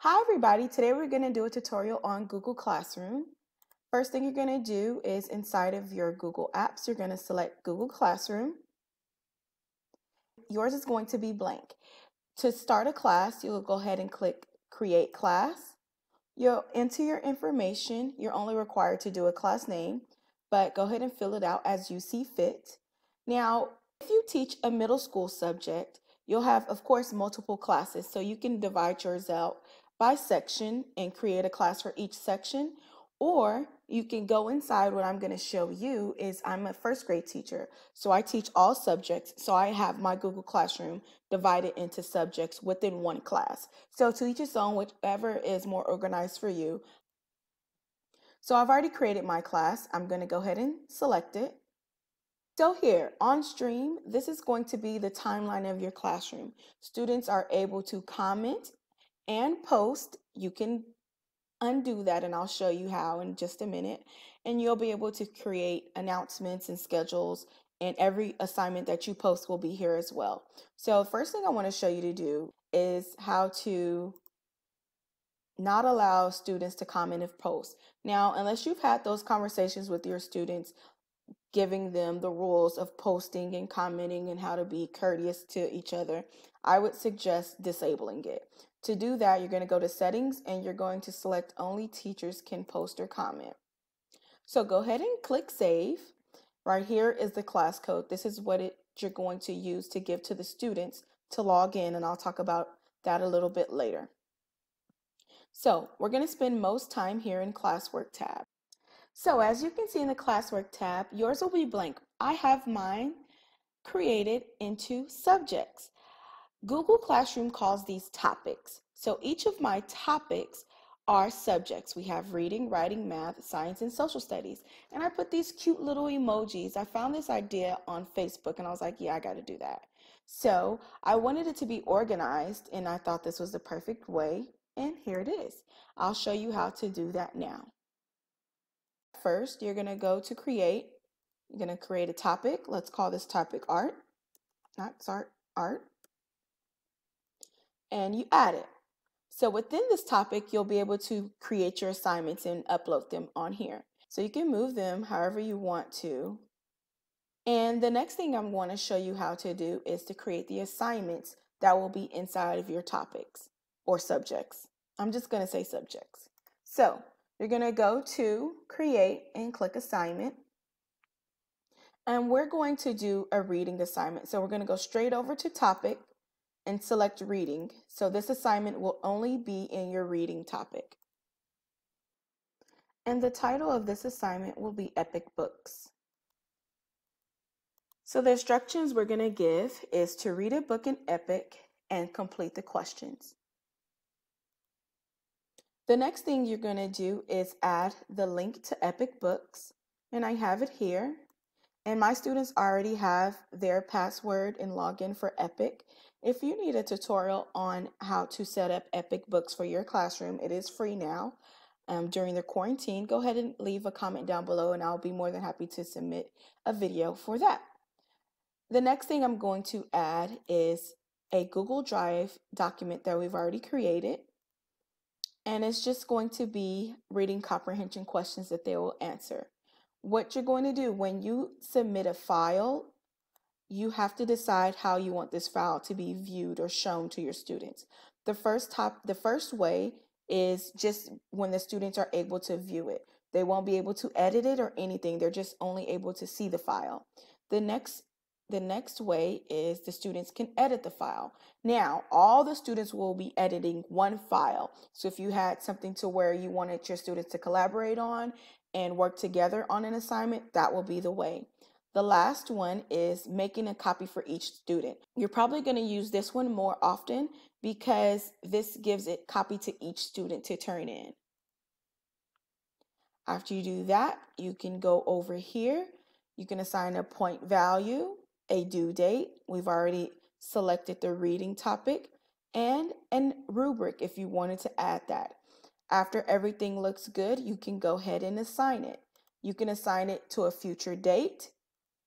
Hi everybody, today we're going to do a tutorial on Google Classroom. First thing you're going to do is inside of your Google Apps, you're going to select Google Classroom. Yours is going to be blank. To start a class, you'll go ahead and click Create Class. You'll enter your information. You're only required to do a class name, but go ahead and fill it out as you see fit. Now, if you teach a middle school subject, you'll have, of course, multiple classes, so you can divide yours out by section and create a class for each section. Or you can go inside. What I'm going to show you is I'm a first grade teacher. So I teach all subjects. So I have my Google Classroom divided into subjects within one class. So to each his own, whichever is more organized for you. So I've already created my class. I'm going to go ahead and select it. So here on stream, this is going to be the timeline of your classroom. Students are able to comment and post. You can undo that and I'll show you how in just a minute. And you'll be able to create announcements and schedules and every assignment that you post will be here as well. So first thing I want to show you to do is how to not allow students to comment if post. Now, unless you've had those conversations with your students, giving them the rules of posting and commenting and how to be courteous to each other, I would suggest disabling it. To do that, you're going to go to settings and you're going to select only teachers can post or comment. So go ahead and click save. Right here is the class code. This is what it, you're going to use to give to the students to log in and I'll talk about that a little bit later. So we're going to spend most time here in classwork tab. So as you can see in the classwork tab, yours will be blank. I have mine created into subjects. Google Classroom calls these topics. So each of my topics are subjects. We have reading, writing, math, science, and social studies. And I put these cute little emojis. I found this idea on Facebook and I was like, yeah, I got to do that. So I wanted it to be organized and I thought this was the perfect way. And here it is. I'll show you how to do that now. First, you're going to go to create. You're going to create a topic. Let's call this topic art. Not art, art and you add it. So within this topic, you'll be able to create your assignments and upload them on here. So you can move them however you want to. And the next thing I'm going to show you how to do is to create the assignments that will be inside of your topics or subjects. I'm just going to say subjects. So you're going to go to create and click assignment. And we're going to do a reading assignment. So we're going to go straight over to topic and select reading. So this assignment will only be in your reading topic. And the title of this assignment will be Epic Books. So the instructions we're going to give is to read a book in Epic and complete the questions. The next thing you're going to do is add the link to Epic Books, and I have it here. And my students already have their password and login for Epic. If you need a tutorial on how to set up Epic Books for your classroom, it is free now. Um, during the quarantine, go ahead and leave a comment down below and I'll be more than happy to submit a video for that. The next thing I'm going to add is a Google Drive document that we've already created. And it's just going to be reading comprehension questions that they will answer. What you're going to do when you submit a file you have to decide how you want this file to be viewed or shown to your students. The first top, the first way is just when the students are able to view it. They won't be able to edit it or anything. They're just only able to see the file. The next the next way is the students can edit the file. Now, all the students will be editing one file. So if you had something to where you wanted your students to collaborate on and work together on an assignment, that will be the way. The last one is making a copy for each student. You're probably going to use this one more often because this gives it copy to each student to turn in. After you do that, you can go over here. You can assign a point value, a due date. We've already selected the reading topic and a rubric if you wanted to add that. After everything looks good, you can go ahead and assign it. You can assign it to a future date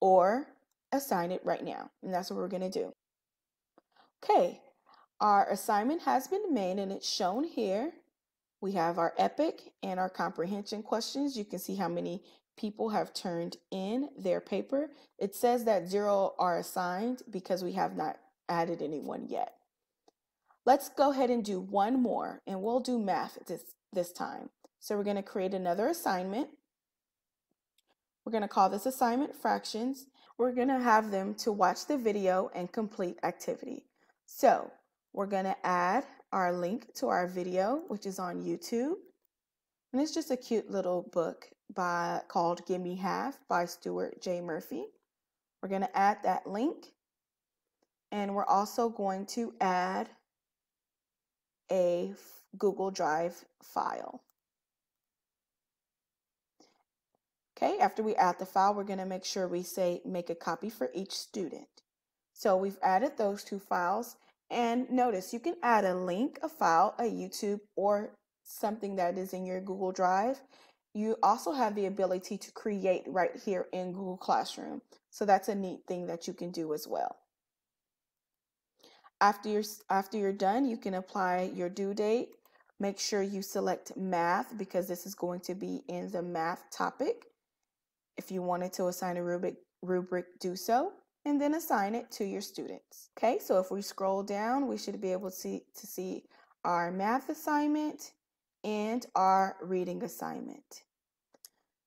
or assign it right now. And that's what we're going to do. Okay, Our assignment has been made and it's shown here. We have our EPIC and our comprehension questions. You can see how many people have turned in their paper. It says that zero are assigned because we have not added anyone yet. Let's go ahead and do one more and we'll do math this, this time. So we're going to create another assignment. We're going to call this assignment fractions. We're going to have them to watch the video and complete activity. So we're going to add our link to our video, which is on YouTube. And it's just a cute little book by called Give Me Half by Stuart J. Murphy. We're going to add that link. And we're also going to add a Google Drive file. Okay, after we add the file, we're going to make sure we say make a copy for each student. So we've added those two files and notice you can add a link, a file, a YouTube, or something that is in your Google Drive. You also have the ability to create right here in Google Classroom. So that's a neat thing that you can do as well. After you're, after you're done, you can apply your due date. Make sure you select math because this is going to be in the math topic. If you wanted to assign a rubric, rubric do so and then assign it to your students. Okay, so if we scroll down, we should be able to see, to see our math assignment and our reading assignment.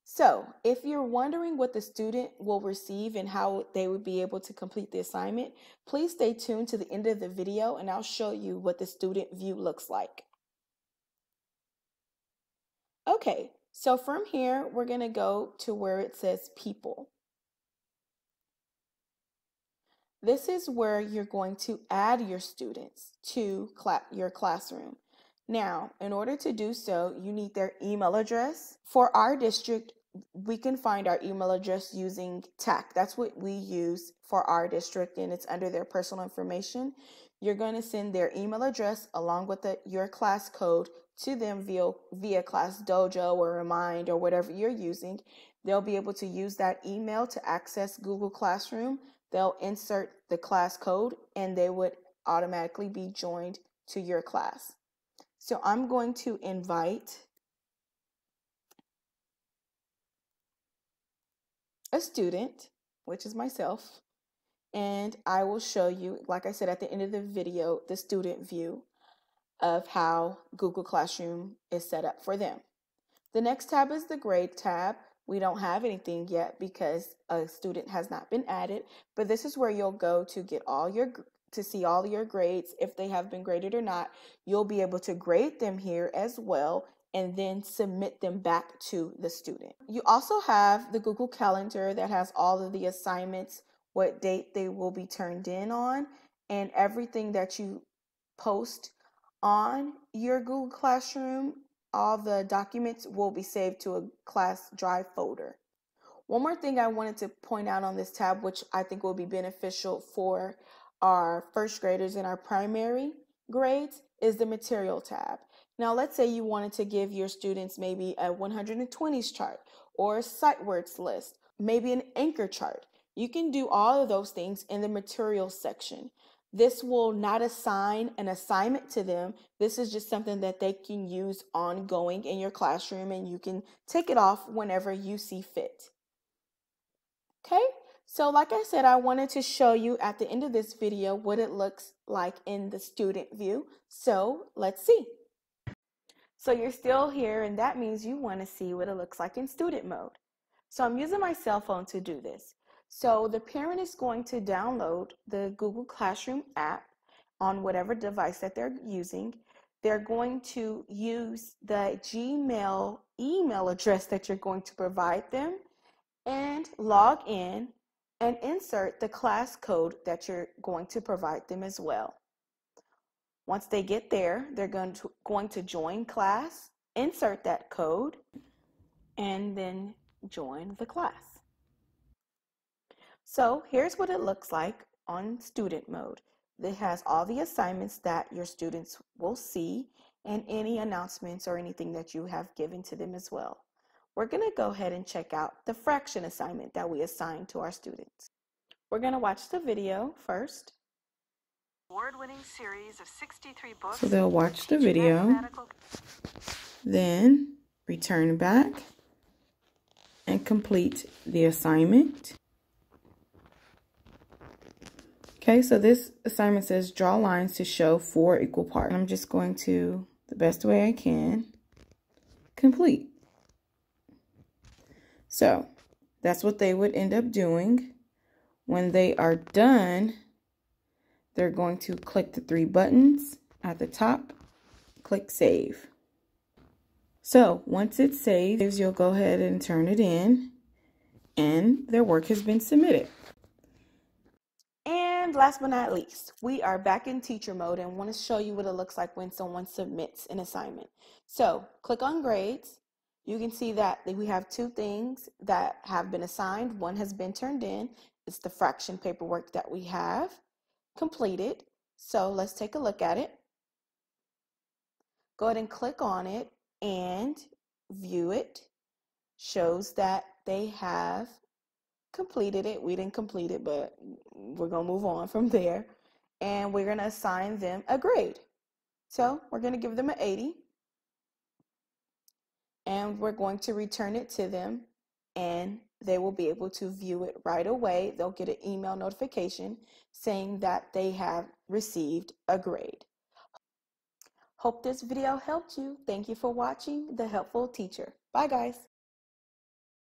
So if you're wondering what the student will receive and how they would be able to complete the assignment, please stay tuned to the end of the video and I'll show you what the student view looks like. Okay, so from here, we're gonna go to where it says people. This is where you're going to add your students to cl your classroom. Now, in order to do so, you need their email address. For our district, we can find our email address using TAC. That's what we use for our district, and it's under their personal information. You're going to send their email address along with the, your class code to them via, via Class Dojo or Remind or whatever you're using. They'll be able to use that email to access Google Classroom they'll insert the class code and they would automatically be joined to your class. So I'm going to invite a student, which is myself, and I will show you, like I said at the end of the video, the student view of how Google Classroom is set up for them. The next tab is the grade tab. We don't have anything yet because a student has not been added, but this is where you'll go to get all your to see all your grades if they have been graded or not. You'll be able to grade them here as well and then submit them back to the student. You also have the Google Calendar that has all of the assignments, what date they will be turned in on, and everything that you post on your Google Classroom all the documents will be saved to a class drive folder. One more thing I wanted to point out on this tab, which I think will be beneficial for our first graders in our primary grades, is the material tab. Now, let's say you wanted to give your students maybe a 120s chart or a sight words list, maybe an anchor chart. You can do all of those things in the materials section. This will not assign an assignment to them. This is just something that they can use ongoing in your classroom and you can take it off whenever you see fit. Okay, so like I said, I wanted to show you at the end of this video what it looks like in the student view. So let's see. So you're still here and that means you want to see what it looks like in student mode. So I'm using my cell phone to do this. So the parent is going to download the Google Classroom app on whatever device that they're using. They're going to use the Gmail email address that you're going to provide them and log in and insert the class code that you're going to provide them as well. Once they get there, they're going to, going to join class, insert that code, and then join the class. So here's what it looks like on student mode. It has all the assignments that your students will see and any announcements or anything that you have given to them as well. We're going to go ahead and check out the fraction assignment that we assigned to our students. We're going to watch the video first. award-winning series of 63 books. So they'll watch the video, then return back and complete the assignment. Okay, so this assignment says draw lines to show four equal parts. I'm just going to, the best way I can, complete. So that's what they would end up doing. When they are done, they're going to click the three buttons at the top, click save. So once it saves, you'll go ahead and turn it in and their work has been submitted. And last but not least, we are back in teacher mode and want to show you what it looks like when someone submits an assignment. So click on grades. You can see that we have two things that have been assigned. One has been turned in. It's the fraction paperwork that we have completed. So let's take a look at it. Go ahead and click on it and view it. Shows that they have completed it. We didn't complete it, but we're going to move on from there. And we're going to assign them a grade. So we're going to give them an 80. And we're going to return it to them. And they will be able to view it right away. They'll get an email notification saying that they have received a grade. Hope this video helped you. Thank you for watching The Helpful Teacher. Bye, guys.